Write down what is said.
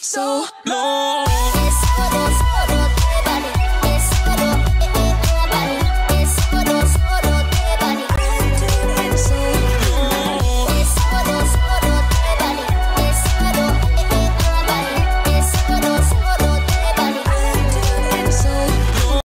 so long.